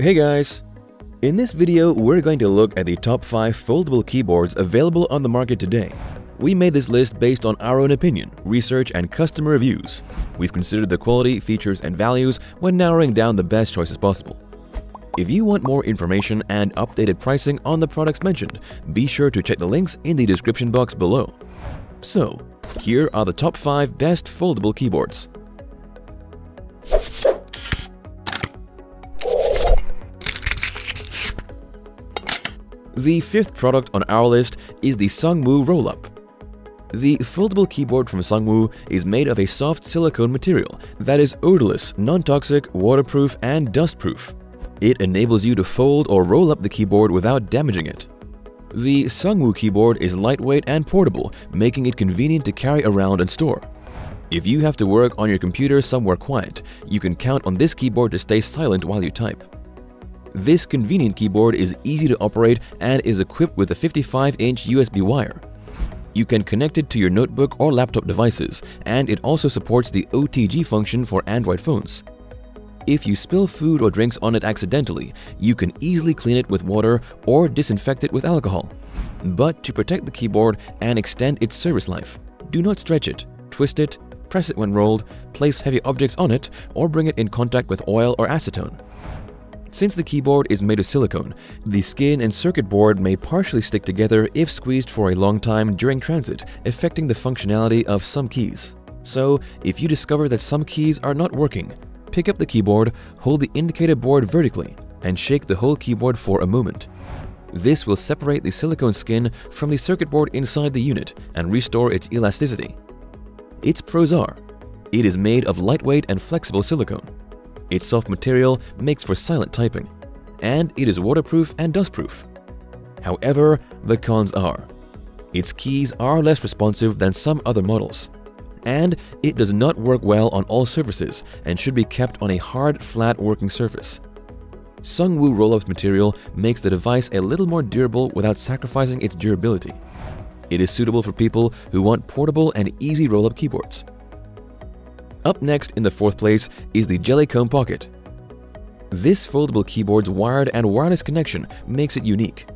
Hey guys! In this video, we're going to look at the top 5 foldable keyboards available on the market today. We made this list based on our own opinion, research, and customer reviews. We've considered the quality, features, and values when narrowing down the best choices possible. If you want more information and updated pricing on the products mentioned, be sure to check the links in the description box below. So, here are the top 5 best foldable keyboards. The fifth product on our list is the Sungwoo Roll-Up. The foldable keyboard from Sungwoo is made of a soft silicone material that is odorless, non-toxic, waterproof, and dustproof. It enables you to fold or roll up the keyboard without damaging it. The Sungwoo keyboard is lightweight and portable, making it convenient to carry around and store. If you have to work on your computer somewhere quiet, you can count on this keyboard to stay silent while you type. This convenient keyboard is easy to operate and is equipped with a 55-inch USB wire. You can connect it to your notebook or laptop devices, and it also supports the OTG function for Android phones. If you spill food or drinks on it accidentally, you can easily clean it with water or disinfect it with alcohol. But to protect the keyboard and extend its service life, do not stretch it, twist it, press it when rolled, place heavy objects on it, or bring it in contact with oil or acetone. Since the keyboard is made of silicone, the skin and circuit board may partially stick together if squeezed for a long time during transit, affecting the functionality of some keys. So, if you discover that some keys are not working, pick up the keyboard, hold the indicator board vertically, and shake the whole keyboard for a moment. This will separate the silicone skin from the circuit board inside the unit and restore its elasticity. Its pros are, it is made of lightweight and flexible silicone. Its soft material makes for silent typing, and it is waterproof and dustproof. However, the cons are, its keys are less responsive than some other models, and it does not work well on all surfaces and should be kept on a hard, flat working surface. Sungwoo roll-up material makes the device a little more durable without sacrificing its durability. It is suitable for people who want portable and easy roll-up keyboards. Up next in the fourth place is the Jelly Comb Pocket. This foldable keyboard's wired and wireless connection makes it unique.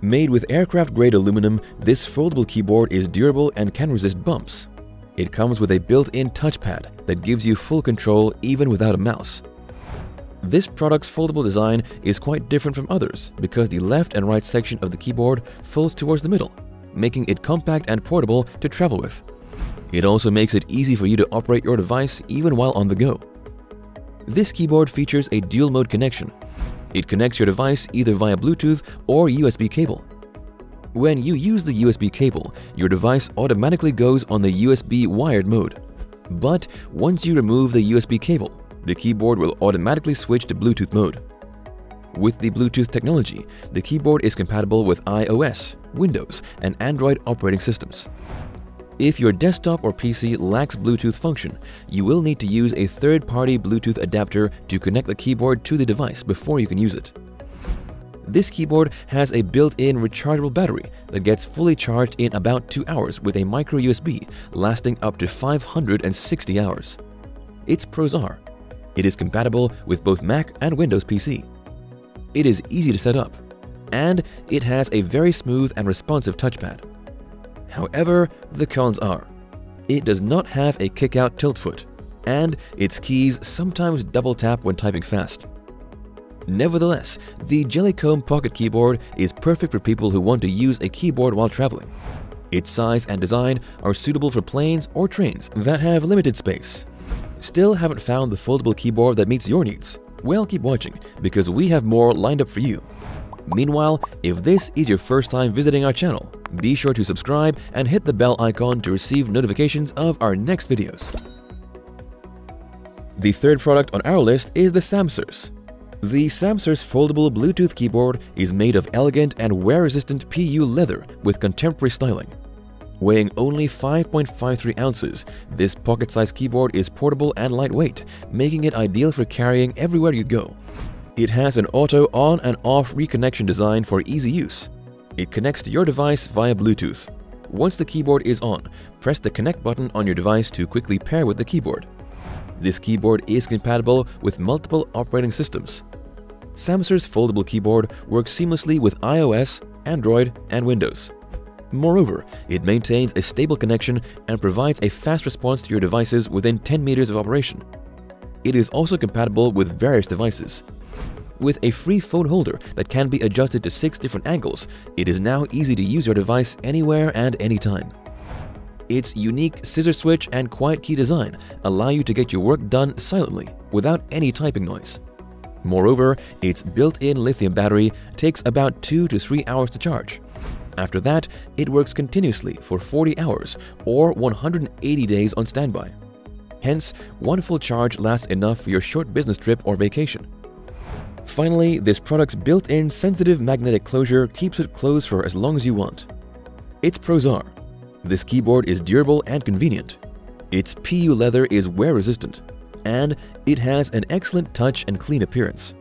Made with aircraft-grade aluminum, this foldable keyboard is durable and can resist bumps. It comes with a built-in touchpad that gives you full control even without a mouse. This product's foldable design is quite different from others because the left and right section of the keyboard folds towards the middle, making it compact and portable to travel with. It also makes it easy for you to operate your device even while on the go. This keyboard features a dual mode connection. It connects your device either via Bluetooth or USB cable. When you use the USB cable, your device automatically goes on the USB wired mode. But once you remove the USB cable, the keyboard will automatically switch to Bluetooth mode. With the Bluetooth technology, the keyboard is compatible with iOS, Windows, and Android operating systems. If your desktop or PC lacks Bluetooth function, you will need to use a third-party Bluetooth adapter to connect the keyboard to the device before you can use it. This keyboard has a built-in rechargeable battery that gets fully charged in about 2 hours with a micro USB lasting up to 560 hours. Its pros are, it is compatible with both Mac and Windows PC. It is easy to set up, and it has a very smooth and responsive touchpad. However, the cons are, it does not have a kick-out tilt foot, and its keys sometimes double tap when typing fast. Nevertheless, the Jelly Comb Pocket Keyboard is perfect for people who want to use a keyboard while traveling. Its size and design are suitable for planes or trains that have limited space. Still haven't found the foldable keyboard that meets your needs? Well, keep watching, because we have more lined up for you. Meanwhile, if this is your first time visiting our channel, be sure to subscribe and hit the bell icon to receive notifications of our next videos. The third product on our list is the Samsers. The Samsers foldable Bluetooth keyboard is made of elegant and wear-resistant PU leather with contemporary styling. Weighing only 5.53 ounces, this pocket-sized keyboard is portable and lightweight, making it ideal for carrying everywhere you go. It has an auto on and off reconnection design for easy use. It connects to your device via Bluetooth. Once the keyboard is on, press the connect button on your device to quickly pair with the keyboard. This keyboard is compatible with multiple operating systems. Samsers foldable keyboard works seamlessly with iOS, Android, and Windows. Moreover, it maintains a stable connection and provides a fast response to your devices within 10 meters of operation. It is also compatible with various devices. With a free phone holder that can be adjusted to six different angles, it is now easy to use your device anywhere and anytime. Its unique scissor switch and quiet key design allow you to get your work done silently without any typing noise. Moreover, its built-in lithium battery takes about 2 to 3 hours to charge. After that, it works continuously for 40 hours or 180 days on standby. Hence, one full charge lasts enough for your short business trip or vacation. Finally, this product's built-in sensitive magnetic closure keeps it closed for as long as you want. Its pros are, this keyboard is durable and convenient, its PU leather is wear resistant, and it has an excellent touch and clean appearance.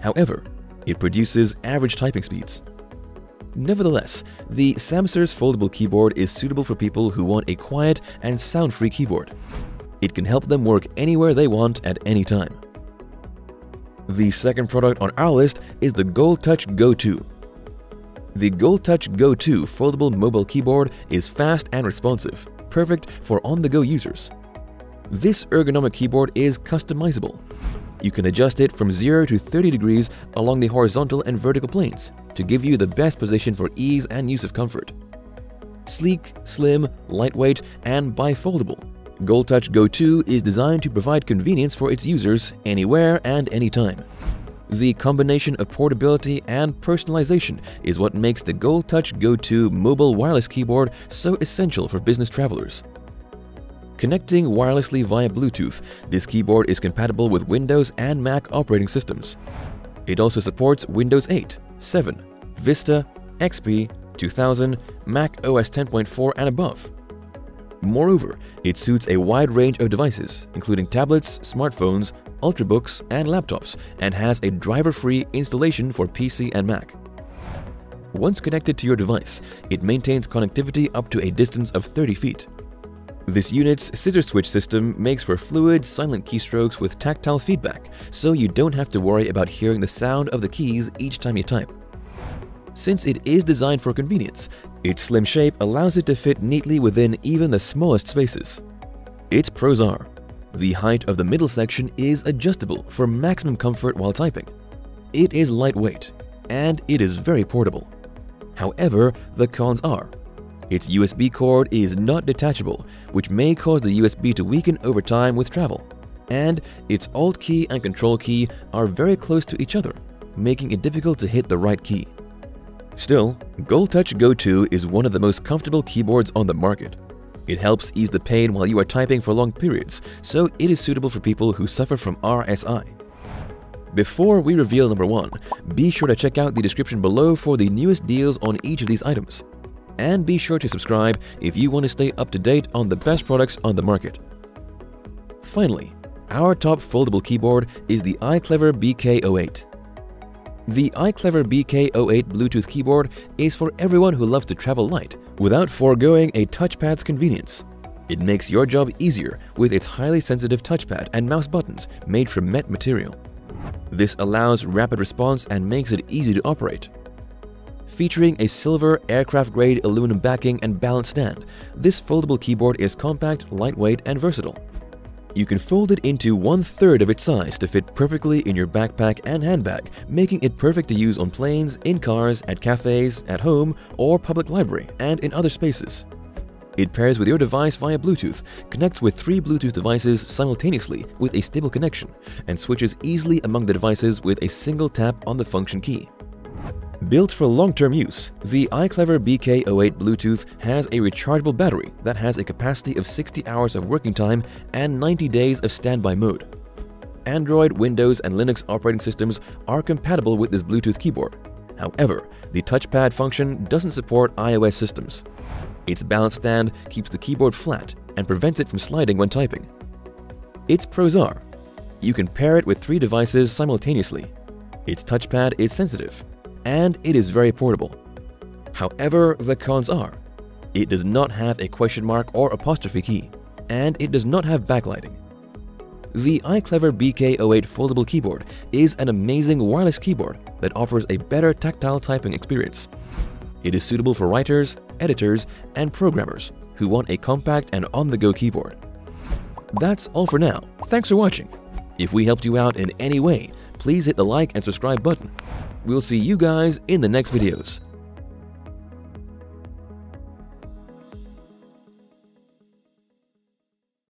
However, it produces average typing speeds. Nevertheless, the Samsers foldable keyboard is suitable for people who want a quiet and sound-free keyboard. It can help them work anywhere they want at any time. The second product on our list is the Goldtouch Go 2. The Goldtouch Go 2 foldable mobile keyboard is fast and responsive, perfect for on-the-go users. This ergonomic keyboard is customizable. You can adjust it from 0 to 30 degrees along the horizontal and vertical planes to give you the best position for ease and use of comfort. Sleek, slim, lightweight, and bifoldable, Goldtouch Go 2 is designed to provide convenience for its users anywhere and anytime. The combination of portability and personalization is what makes the Goldtouch Go 2 mobile wireless keyboard so essential for business travelers. Connecting wirelessly via Bluetooth, this keyboard is compatible with Windows and Mac operating systems. It also supports Windows 8, 7, Vista, XP, 2000, Mac OS 10.4 and above. Moreover, it suits a wide range of devices, including tablets, smartphones, ultrabooks, and laptops, and has a driver-free installation for PC and Mac. Once connected to your device, it maintains connectivity up to a distance of 30 feet. This unit's scissor switch system makes for fluid, silent keystrokes with tactile feedback, so you don't have to worry about hearing the sound of the keys each time you type. Since it is designed for convenience, its slim shape allows it to fit neatly within even the smallest spaces. Its pros are, the height of the middle section is adjustable for maximum comfort while typing. It is lightweight, and it is very portable. However, the cons are, its USB cord is not detachable, which may cause the USB to weaken over time with travel. And its Alt key and Control key are very close to each other, making it difficult to hit the right key. Still, Goldtouch Go 2 is one of the most comfortable keyboards on the market. It helps ease the pain while you are typing for long periods, so it is suitable for people who suffer from RSI. Before we reveal number 1, be sure to check out the description below for the newest deals on each of these items. And be sure to subscribe if you want to stay up to date on the best products on the market. Finally, our top foldable keyboard is the iClever BK08. The iClever BK08 Bluetooth keyboard is for everyone who loves to travel light without foregoing a touchpad's convenience. It makes your job easier with its highly sensitive touchpad and mouse buttons made from MET material. This allows rapid response and makes it easy to operate. Featuring a silver aircraft-grade aluminum backing and balance stand, this foldable keyboard is compact, lightweight, and versatile. You can fold it into one-third of its size to fit perfectly in your backpack and handbag, making it perfect to use on planes, in cars, at cafes, at home, or public library, and in other spaces. It pairs with your device via Bluetooth, connects with three Bluetooth devices simultaneously with a stable connection, and switches easily among the devices with a single tap on the function key. Built for long-term use, the iClever BK08 Bluetooth has a rechargeable battery that has a capacity of 60 hours of working time and 90 days of standby mode. Android, Windows, and Linux operating systems are compatible with this Bluetooth keyboard. However, the touchpad function doesn't support iOS systems. Its balance stand keeps the keyboard flat and prevents it from sliding when typing. Its pros are, you can pair it with three devices simultaneously. Its touchpad is sensitive, and it is very portable. However, the cons are, it does not have a question mark or apostrophe key, and it does not have backlighting. The iClever BK08 foldable keyboard is an amazing wireless keyboard that offers a better tactile typing experience. It is suitable for writers, editors, and programmers who want a compact and on-the-go keyboard. That's all for now. Thanks for watching. If we helped you out in any way, please hit the like and subscribe button. We'll see you guys in the next videos.